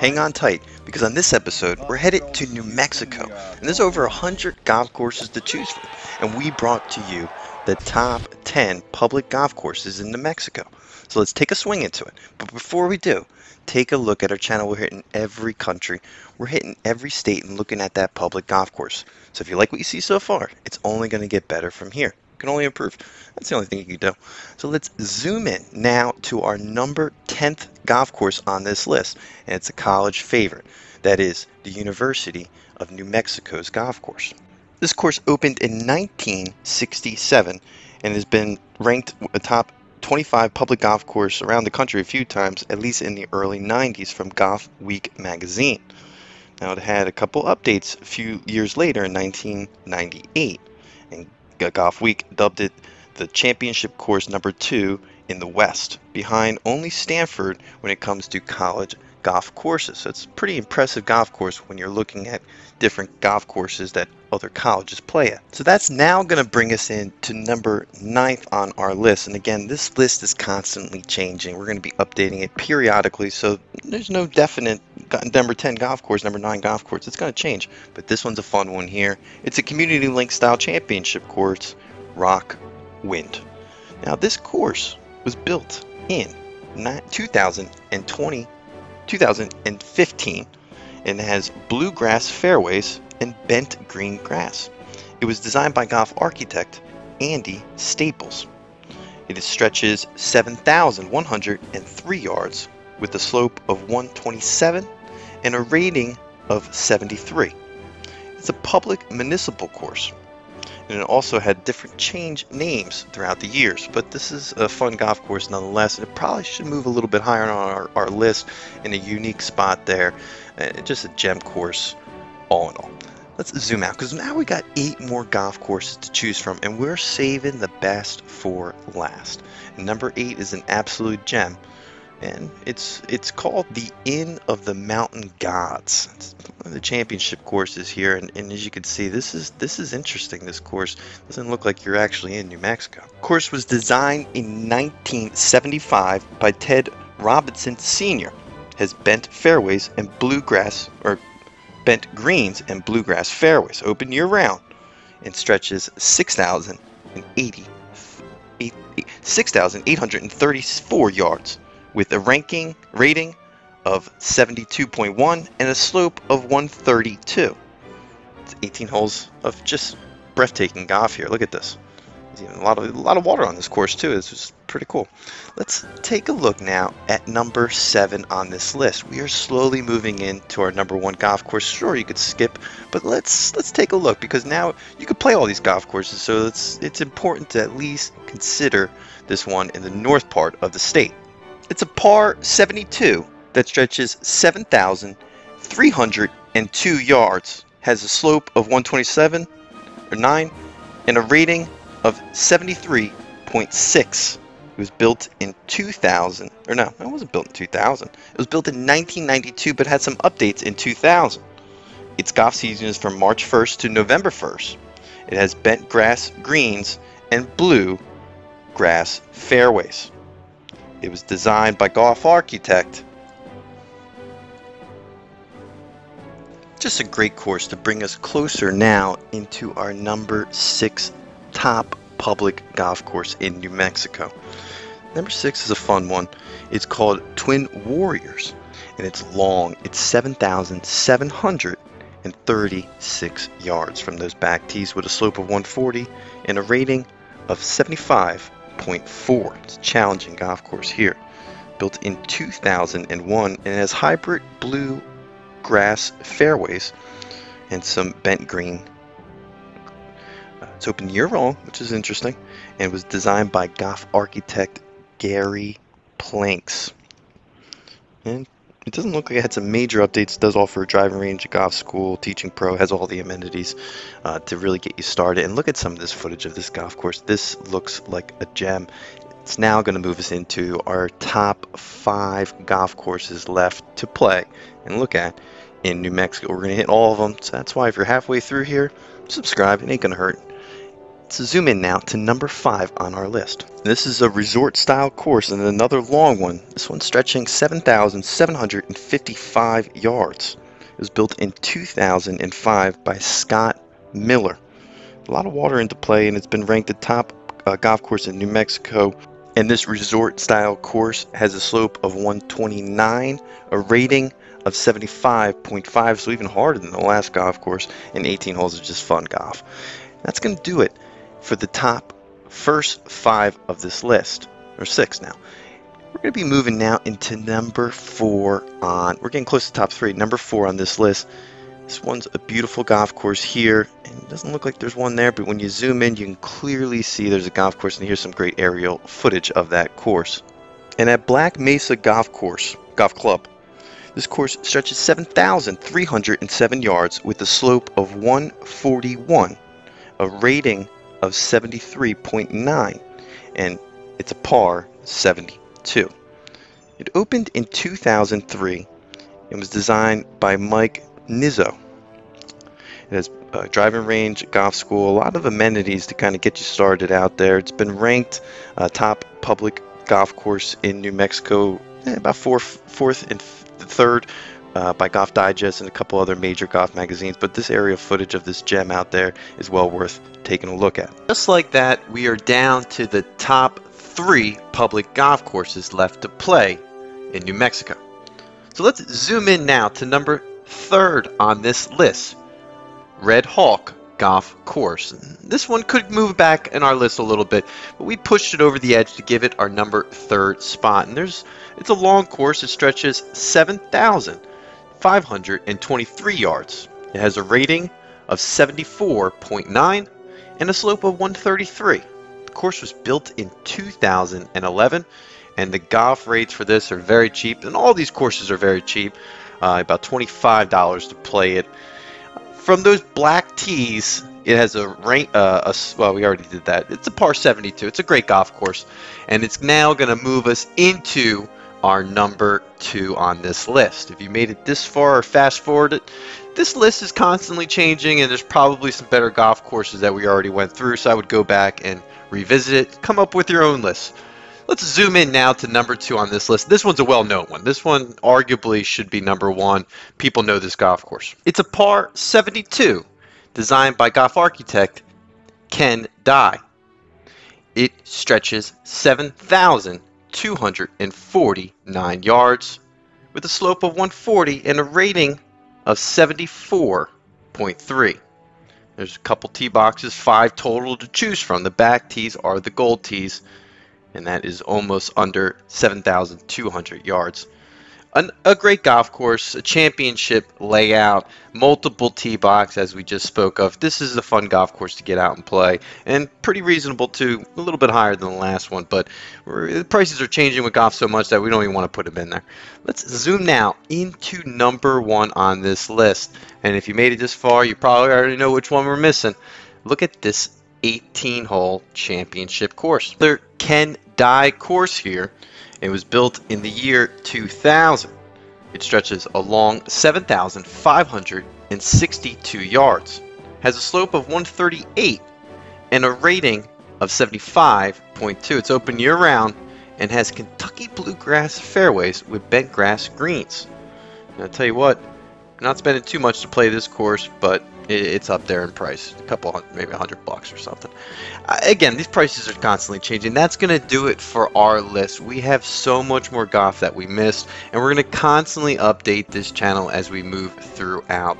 hang on tight because on this episode we're headed to New Mexico and there's over a hundred golf courses to choose from and we brought to you the top 10 public golf courses in New Mexico. So let's take a swing into it. But before we do, take a look at our channel. We're hitting every country, we're hitting every state and looking at that public golf course. So if you like what you see so far, it's only going to get better from here. Can only improve. That's the only thing you can do. So let's zoom in now to our number 10th golf course on this list. And it's a college favorite. That is the University of New Mexico's golf course. This course opened in 1967 and has been ranked a top 25 public golf course around the country a few times, at least in the early 90s from Golf Week magazine. Now it had a couple updates a few years later in 1998, and Golf Week dubbed it the championship course number two in the West, behind only Stanford when it comes to college golf courses. So it's a pretty impressive golf course when you're looking at different golf courses that other colleges play at. So that's now going to bring us in to number ninth on our list. And again, this list is constantly changing. We're going to be updating it periodically. So there's no definite number 10 golf course, number 9 golf course. It's going to change. But this one's a fun one here. It's a community link style championship course, Rock Wind. Now this course was built in 2020 2015 and has bluegrass fairways and bent green grass. It was designed by golf architect Andy Staples. It stretches 7,103 yards with a slope of 127 and a rating of 73. It's a public municipal course and it also had different change names throughout the years. But this is a fun golf course nonetheless. It probably should move a little bit higher on our, our list in a unique spot there. Uh, just a gem course, all in all. Let's zoom out because now we got eight more golf courses to choose from, and we're saving the best for last. And number eight is an absolute gem and it's it's called the Inn of the Mountain Gods. It's one of the championship courses here, and, and, as you can see, this is this is interesting. This course doesn't look like you're actually in New Mexico. The course was designed in 1975 by Ted Robinson Sr. Has bent fairways and bluegrass or bent greens and bluegrass fairways, open year round, and stretches 6,080 6,834 yards with a ranking rating of 72.1 and a slope of 132. It's 18 holes of just breathtaking golf here. Look at this. There's even a lot of a lot of water on this course too. It's just pretty cool. Let's take a look now at number seven on this list. We are slowly moving into our number one golf course. Sure, you could skip, but let's let's take a look because now you could play all these golf courses. So it's it's important to at least consider this one in the north part of the state. It's a par 72 that stretches 7,302 yards, has a slope of 127 or 9, and a rating of 73.6. It was built in 2000, or no, it wasn't built in 2000. It was built in 1992, but had some updates in 2000. Its golf season is from March 1st to November 1st. It has bent grass greens and blue grass fairways. It was designed by golf architect. Just a great course to bring us closer now into our number six top public golf course in New Mexico. Number six is a fun one. It's called Twin Warriors and it's long. It's 7,736 yards from those back tees with a slope of 140 and a rating of 75 0.4. It's a challenging golf course here. Built in 2001 and has hybrid blue grass fairways and some bent green. Uh, it's open year round, which is interesting, and was designed by golf architect Gary Panks. And it doesn't look like it had some major updates. It does offer a driving range, a golf school, teaching pro, has all the amenities uh, to really get you started. And look at some of this footage of this golf course. This looks like a gem. It's now going to move us into our top five golf courses left to play and look at in New Mexico. We're going to hit all of them. So that's why if you're halfway through here, subscribe. It ain't going to hurt. Let's zoom in now to number five on our list. This is a resort style course and another long one. This one stretching 7,755 yards. It was built in 2005 by Scott Miller. A lot of water into play and it's been ranked the top uh, golf course in New Mexico. And this resort style course has a slope of 129, a rating of 75.5, so even harder than the last golf course, and 18 holes of just fun golf. That's going to do it for the top first five of this list, or six now. We're going to be moving now into number four on, we're getting close to top three, number four on this list. This one's a beautiful golf course here, and it doesn't look like there's one there, but when you zoom in, you can clearly see there's a golf course, and here's some great aerial footage of that course. And at Black Mesa Golf Course, Golf Club, this course stretches 7,307 yards with a slope of 141, a rating of 73.9, and it's a par 72. It opened in 2003 and was designed by Mike Nizzo. It has a driving range, golf school, a lot of amenities to kind of get you started out there. It's been ranked uh, top public golf course in New Mexico, eh, about fourth, fourth and third uh, by Golf Digest and a couple other major golf magazines. But this aerial footage of this gem out there is well worth taking a look at. Just like that, we are down to the top three public golf courses left to play in New Mexico. So let's zoom in now to number third on this list, Red Hawk Golf Course. This one could move back in our list a little bit, but we pushed it over the edge to give it our number third spot. And there's it's a long course. It stretches 7,523 yards. It has a rating of 74.9 and a slope of 133. The course was built in 2011 and the golf rates for this are very cheap and all these courses are very cheap uh, about $25 to play it from those black tees it has a rank uh, a, well we already did that it's a par 72 it's a great golf course and it's now going to move us into our number two on this list. If you made it this far or fast forward it this list is constantly changing and there's probably some better golf courses that we already went through so I would go back and revisit it. Come up with your own list. Let's zoom in now to number two on this list. This one's a well-known one. This one arguably should be number one. People know this golf course. It's a par 72 designed by golf architect Ken Dye. It stretches 7,249 yards with a slope of 140 and a rating of 74.3. There's a couple tee boxes, five total to choose from. The back tees are the gold tees, and that is almost under 7,200 yards. An, a great golf course, a championship layout, multiple tee box as we just spoke of. This is a fun golf course to get out and play, and pretty reasonable too. A little bit higher than the last one, but the prices are changing with golf so much that we don't even want to put them in there. Let's zoom now into number one on this list, and if you made it this far, you probably already know which one we're missing. Look at this 18-hole championship course. There Ken Dye course here it was built in the year 2000. It stretches along 7,562 yards, has a slope of 138, and a rating of 75.2. It's open year round and has Kentucky bluegrass fairways with bent grass greens. And I'll tell you what, I'm not spending too much to play this course, but it's up there in price, a couple, maybe a hundred bucks or something. Uh, again, these prices are constantly changing. That's going to do it for our list. We have so much more golf that we missed, and we're going to constantly update this channel as we move throughout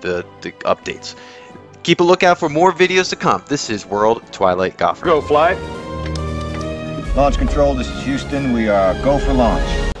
the, the updates. Keep a lookout for more videos to come. This is World Twilight Golfer. Go, fly. Launch control, this is Houston. We are go for launch.